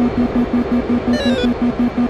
Thank you.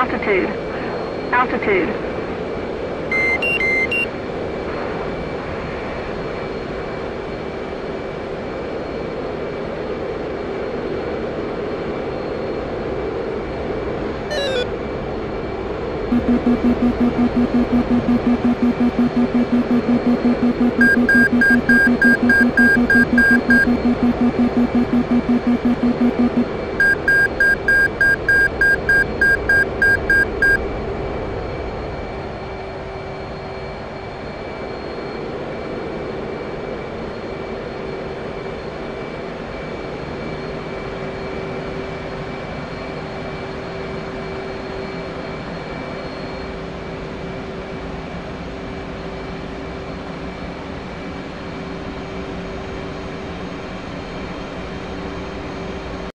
Altitude. Altitude. Thank you.